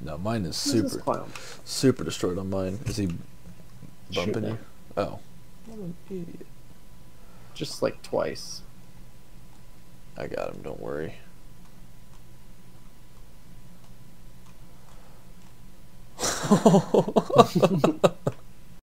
No, mine is super super destroyed on mine. Is he bumping you? Oh. What an idiot. Just like twice. I got him, don't worry.